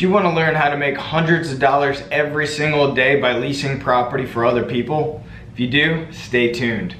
Do you want to learn how to make hundreds of dollars every single day by leasing property for other people? If you do, stay tuned.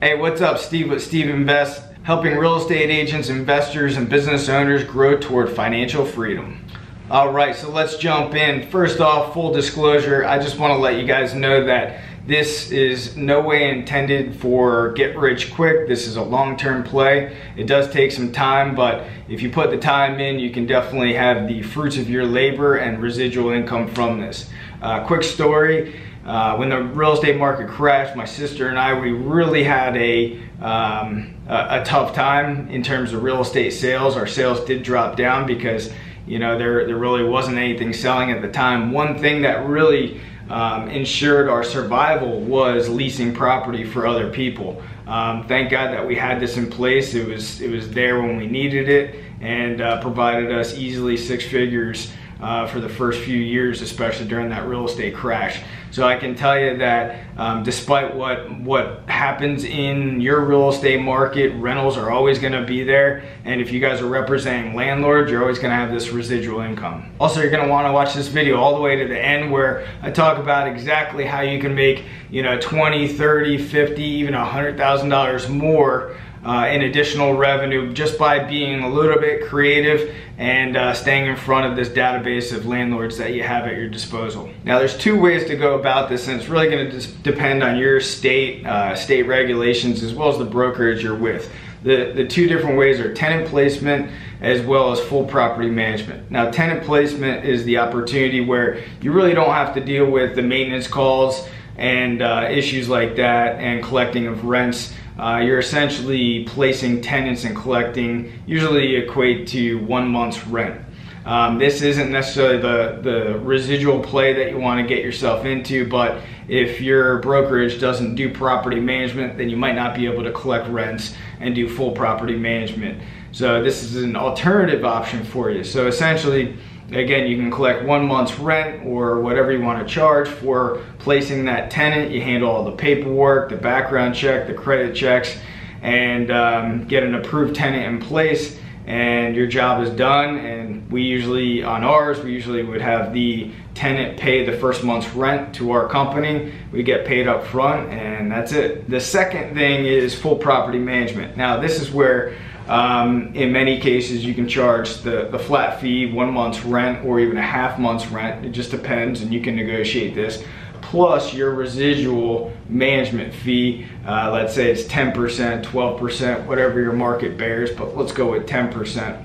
Hey, what's up? Steve with Steve Invest, helping real estate agents, investors, and business owners grow toward financial freedom. All right, so let's jump in. First off, full disclosure, I just want to let you guys know that this is no way intended for get rich quick. This is a long-term play. It does take some time, but if you put the time in, you can definitely have the fruits of your labor and residual income from this. Uh, quick story, uh, when the real estate market crashed, my sister and I, we really had a, um, a, a tough time in terms of real estate sales. Our sales did drop down because you know there, there really wasn't anything selling at the time. One thing that really um, ensured our survival was leasing property for other people. Um, thank God that we had this in place. It was it was there when we needed it and uh, provided us easily six figures uh, for the first few years, especially during that real estate crash. So I can tell you that um, despite what what happens in your real estate market, rentals are always going to be there. And if you guys are representing landlords, you're always going to have this residual income. Also, you're going to want to watch this video all the way to the end where I talk about exactly how you can make, you know, 20, 30, 50, even $100,000 more uh, in additional revenue just by being a little bit creative and uh, staying in front of this database of landlords that you have at your disposal. Now there's two ways to go about this and it's really going to depend on your state, uh, state regulations as well as the brokerage you're with. The, the two different ways are tenant placement as well as full property management. Now tenant placement is the opportunity where you really don't have to deal with the maintenance calls and uh, issues like that and collecting of rents uh, you're essentially placing tenants and collecting usually equate to one month's rent. Um, this isn't necessarily the, the residual play that you want to get yourself into, but if your brokerage doesn't do property management, then you might not be able to collect rents and do full property management. So this is an alternative option for you. So essentially, Again, you can collect one month's rent or whatever you want to charge for placing that tenant. You handle all the paperwork, the background check, the credit checks, and um, get an approved tenant in place and your job is done. And we usually on ours we usually would have the tenant pay the first month's rent to our company. We get paid up front and that's it. The second thing is full property management. Now this is where um, in many cases, you can charge the, the flat fee, one month's rent, or even a half month's rent. It just depends, and you can negotiate this. Plus your residual management fee. Uh, let's say it's 10%, 12%, whatever your market bears, but let's go with 10%.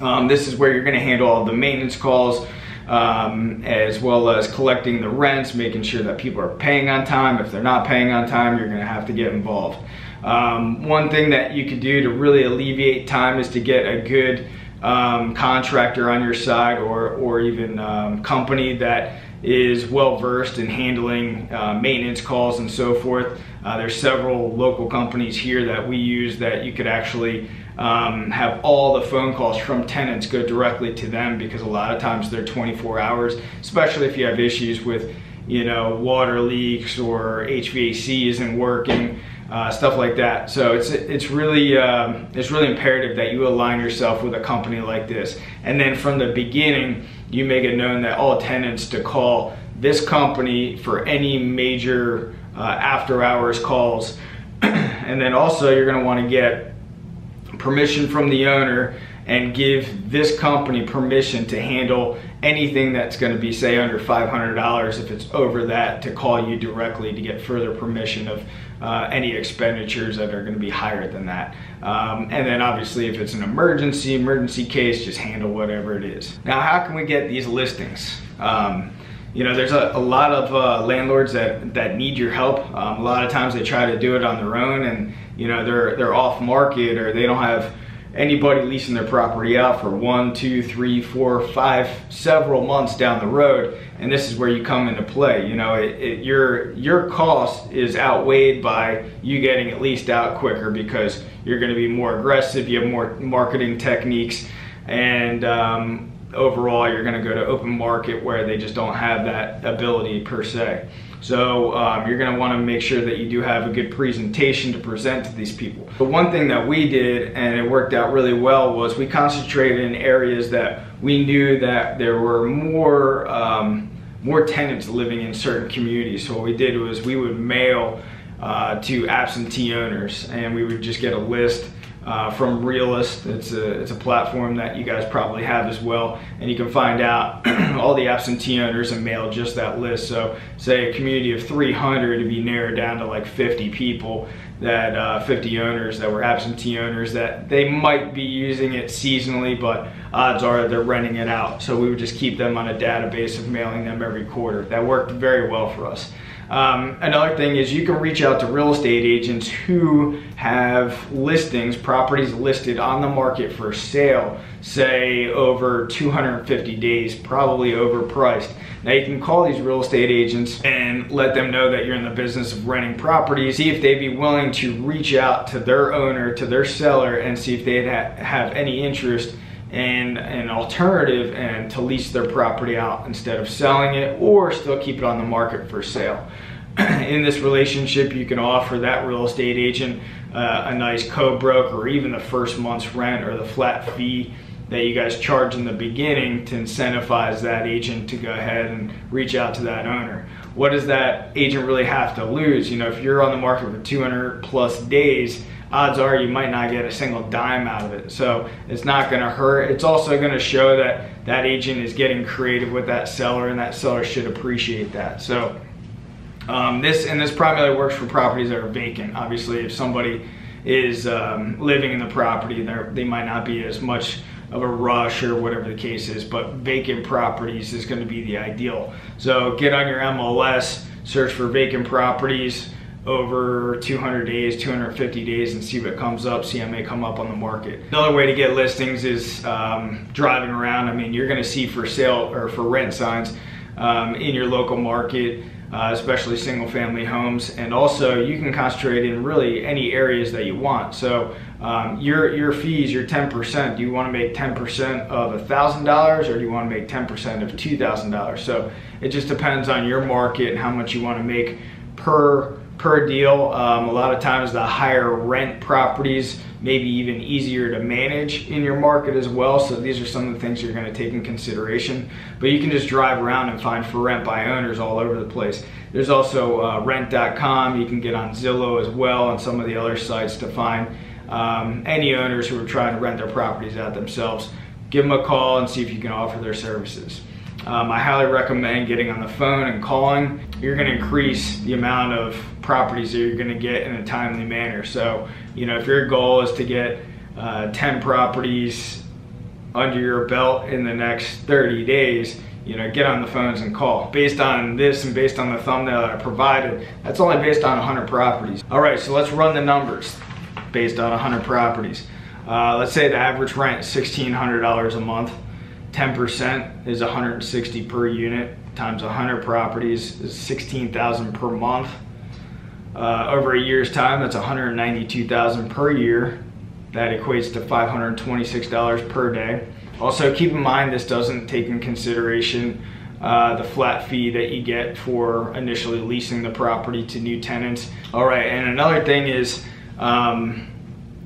Um, this is where you're going to handle all the maintenance calls, um, as well as collecting the rents, making sure that people are paying on time. If they're not paying on time, you're going to have to get involved. Um, one thing that you could do to really alleviate time is to get a good um, contractor on your side or, or even um, company that is well versed in handling uh, maintenance calls and so forth. Uh, there's several local companies here that we use that you could actually um, have all the phone calls from tenants go directly to them because a lot of times they're 24 hours, especially if you have issues with you know water leaks or HVAC isn't working uh, stuff like that. So it's it's really um, it's really imperative that you align yourself with a company like this, and then from the beginning you make it known that all tenants to call this company for any major uh, after hours calls, and then also you're going to want to get permission from the owner and give this company permission to handle anything that's going to be say under $500 if it's over that to call you directly to get further permission of uh, any expenditures that are going to be higher than that. Um, and then obviously if it's an emergency, emergency case, just handle whatever it is. Now how can we get these listings? Um, you know, there's a, a lot of uh, landlords that, that need your help. Um, a lot of times they try to do it on their own and, you know, they're, they're off market or they don't have anybody leasing their property out for one, two, three, four, five, several months down the road, and this is where you come into play. You know, it, it, your your cost is outweighed by you getting at least out quicker because you're going to be more aggressive. You have more marketing techniques, and um, overall, you're going to go to open market where they just don't have that ability per se. So um, you're gonna wanna make sure that you do have a good presentation to present to these people. The one thing that we did, and it worked out really well, was we concentrated in areas that we knew that there were more, um, more tenants living in certain communities. So what we did was we would mail uh, to absentee owners and we would just get a list uh, from Realist. It's a, it's a platform that you guys probably have as well. And you can find out all the absentee owners and mail just that list. So say a community of 300 to be narrowed down to like 50 people that uh, 50 owners that were absentee owners that they might be using it seasonally, but odds are they're renting it out. So we would just keep them on a database of mailing them every quarter. That worked very well for us. Um, another thing is you can reach out to real estate agents who have listings, properties listed on the market for sale, say over 250 days, probably overpriced. Now you can call these real estate agents and let them know that you're in the business of renting properties, see if they'd be willing to reach out to their owner, to their seller, and see if they'd ha have any interest and an alternative and to lease their property out instead of selling it or still keep it on the market for sale. in this relationship, you can offer that real estate agent uh, a nice co-broke or even the first month's rent or the flat fee that you guys charge in the beginning to incentivize that agent to go ahead and reach out to that owner. What does that agent really have to lose? You know, if you're on the market for 200 plus days, odds are you might not get a single dime out of it. So it's not to hurt. It's also to show that that agent is getting creative with that seller and that seller should appreciate that. So um, this and this primarily works for properties that are vacant. Obviously, if somebody is um, living in the property, they might not be as much of a rush or whatever the case is, but vacant properties is to be the ideal. So get on your MLS, search for vacant properties over 200 days, 250 days, and see what comes up, see how may come up on the market. Another way to get listings is um, driving around. I mean, you're gonna see for sale or for rent signs um, in your local market, uh, especially single family homes. And also you can concentrate in really any areas that you want. So um, your, your fees, your 10%, do you wanna make 10% of $1,000 or do you wanna make 10% of $2,000? So it just depends on your market and how much you wanna make per per deal. Um, a lot of times the higher rent properties maybe even easier to manage in your market as well. So these are some of the things you're gonna take in consideration. But you can just drive around and find for rent by owners all over the place. There's also uh, rent.com. You can get on Zillow as well and some of the other sites to find um, any owners who are trying to rent their properties out themselves. Give them a call and see if you can offer their services. Um, I highly recommend getting on the phone and calling. You're gonna increase the amount of properties that you're gonna get in a timely manner. So, you know, if your goal is to get uh, 10 properties under your belt in the next 30 days, you know, get on the phones and call. Based on this and based on the thumbnail that I provided, that's only based on 100 properties. All right, so let's run the numbers based on 100 properties. Uh, let's say the average rent is $1,600 a month. 10% is 160 per unit times 100 properties is 16,000 per month. Uh, over a year's time, that's 192,000 per year. That equates to $526 per day. Also, keep in mind this doesn't take in consideration uh, the flat fee that you get for initially leasing the property to new tenants. All right, and another thing is um,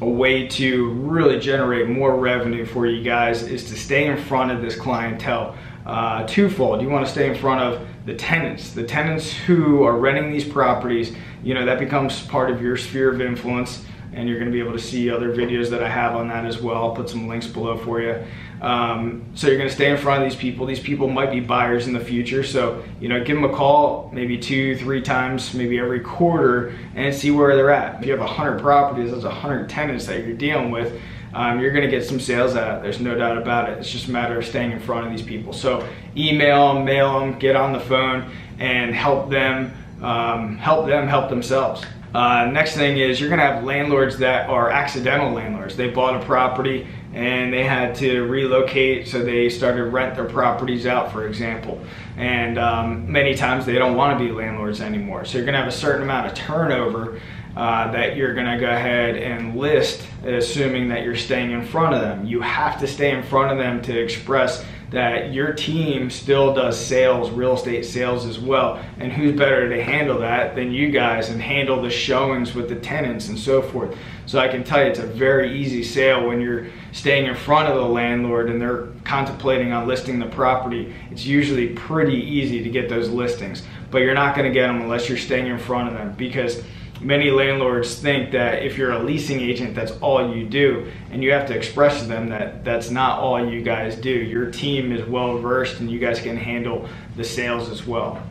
a way to really generate more revenue for you guys is to stay in front of this clientele. Uh, twofold, you want to stay in front of the tenants, the tenants who are renting these properties. You know that becomes part of your sphere of influence, and you're going to be able to see other videos that I have on that as well. I'll put some links below for you. Um, so you're going to stay in front of these people. These people might be buyers in the future. So, you know, give them a call maybe two, three times, maybe every quarter and see where they're at. If you have 100 properties, that's 100 tenants that you're dealing with. Um, you're to get some sales out of it. There's no doubt about it. It's just a matter of staying in front of these people. So email them, mail them, get on the phone and help them, um, help them help themselves. Uh, next thing is you're to have landlords that are accidental landlords. They bought a property and they had to relocate so they started rent their properties out for example and um, many times they don't want to be landlords anymore so you're to have a certain amount of turnover uh, that you're to go ahead and list assuming that you're staying in front of them you have to stay in front of them to express that your team still does sales, real estate sales as well. And who's better to handle that than you guys and handle the showings with the tenants and so forth. So I can tell you it's a very easy sale when you're staying in front of the landlord and they're contemplating on listing the property. It's usually pretty easy to get those listings, but you're not going to get them unless you're staying in front of them because many landlords think that if you're a leasing agent, that's all you do. And you have to express to them that that's not all you guys do. Your team is well versed and you guys can handle the sales as well.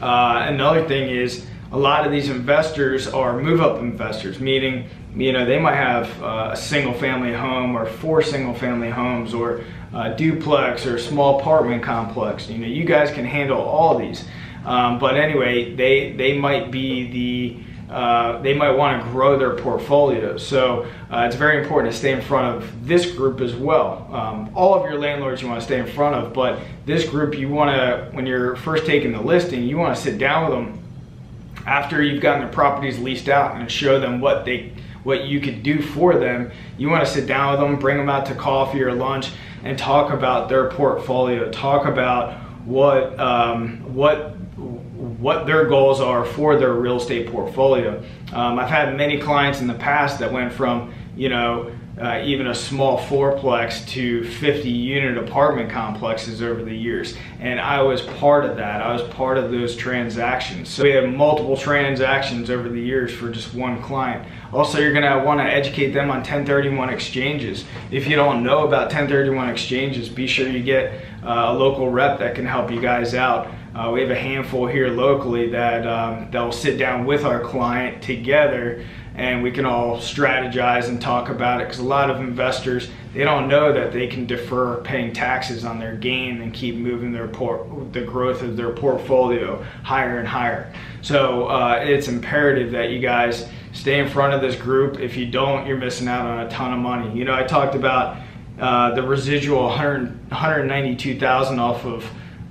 Uh, another thing is a lot of these investors are move up investors, meaning you know they might have uh, a single family home or four single family homes or duplex or a small apartment complex. You know you guys can handle all these. Um, but anyway, they they might be the uh, they might want to grow their portfolio. So uh, it's very important to stay in front of this group as well. Um, all of your landlords you want to stay in front of, but this group you want to, when you're first taking the listing, you want to sit down with them after you've gotten their properties leased out and show them what they what you could do for them. You want to sit down with them, bring them out to coffee or lunch, and talk about their portfolio. Talk about what um, what what their goals are for their real estate portfolio. Um, I've had many clients in the past that went from, you know, uh, even a small fourplex to 50 unit apartment complexes over the years. And I was part of that. I was part of those transactions. So we had multiple transactions over the years for just one client. Also, you're gonna wanna educate them on 1031 exchanges. If you don't know about 1031 exchanges, be sure you get uh, a local rep that can help you guys out. Uh, we have a handful here locally that um, that will sit down with our client together, and we can all strategize and talk about it. Because a lot of investors they don't know that they can defer paying taxes on their gain and keep moving their port the growth of their portfolio higher and higher. So uh, it's imperative that you guys stay in front of this group. If you don't, you're missing out on a ton of money. You know, I talked about uh, the residual 100, 192,000 off of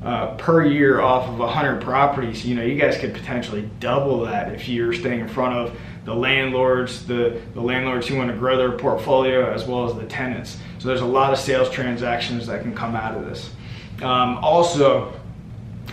uh, per year off of 100 properties, you know, you guys could potentially double that if you're staying in front of the landlords, the, the landlords who want to grow their portfolio, as well as the tenants. So there's a lot of sales transactions that can come out of this. Um, also,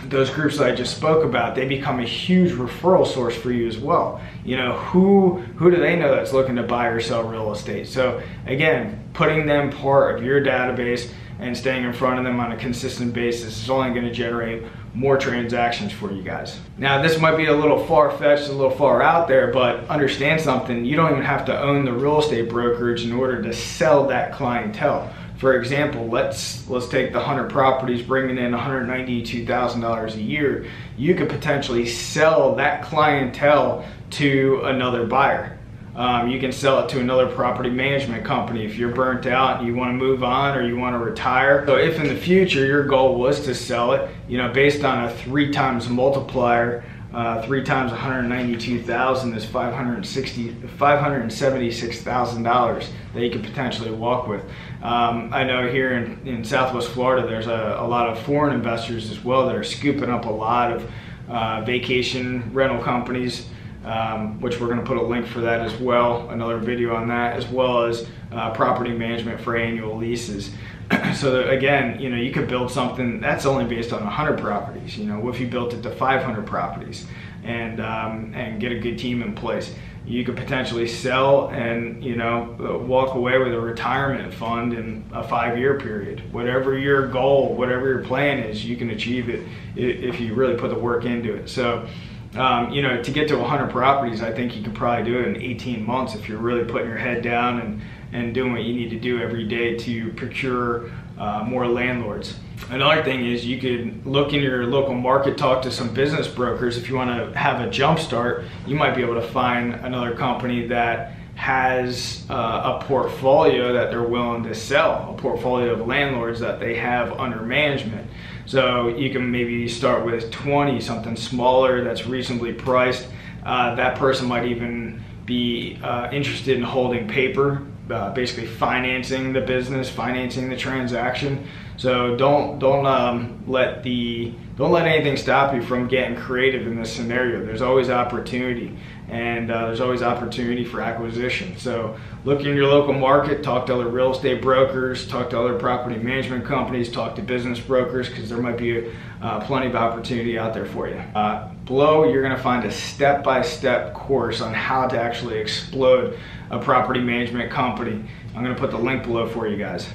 those groups that I just spoke about, they become a huge referral source for you as well. You know, who who do they know that's looking to buy or sell real estate? So again, putting them part of your database and staying in front of them on a consistent basis is only going to generate more transactions for you guys. Now, this might be a little far fetched, a little far out there, but understand something. You don't even have to own the real estate brokerage in order to sell that clientele. For example, let's let's take the 100 properties bringing in $192,000 a year. You could potentially sell that clientele to another buyer. Um, you can sell it to another property management company if you're burnt out and you want to move on or you want to retire. So if in the future your goal was to sell it, you know, based on a three times multiplier, uh, three times 192,000 is 560, $576,000 that you could potentially walk with. Um, I know here in, in Southwest Florida, there's a, a, lot of foreign investors as well that are scooping up a lot of uh, vacation rental companies um, which we're going to put a link for that as well, another video on that, as well as uh, property management for annual leases. so that, again, you know, you could build something that's only based on 100 properties. You know, what if you built it to 500 properties and um, and get a good team in place? You could potentially sell and you know walk away with a retirement fund in a five-year period. Whatever your goal, whatever your plan is, you can achieve it if you really put the work into it. So um, you know, to get to 100 properties, I think you could probably do it in 18 months if you're really putting your head down and, and doing what you need to do every day to procure uh, more landlords. Another thing is you could look in your local market, talk to some business brokers. If you want to have a jump start, you might be able to find another company that has uh, a portfolio that they're willing to sell, a portfolio of landlords that they have under management. So you can maybe start with 20, something smaller that's reasonably priced. Uh, that person might even be uh, interested in holding paper, uh, basically financing the business, financing the transaction. So don't don't um, let the don't let anything stop you from getting creative in this scenario. There's always opportunity, and uh, there's always opportunity for acquisition. So look in your local market, talk to other real estate brokers, talk to other property management companies, talk to business brokers because there might be uh, plenty of opportunity out there for you. Uh, below, you're going to find a step-by-step course on how to actually explode a property management company. I'm going to put the link below for you guys.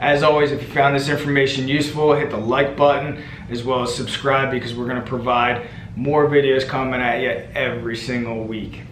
As always, if you found this information useful, hit the like button as well as subscribe because we're going to provide more videos coming at you every single week.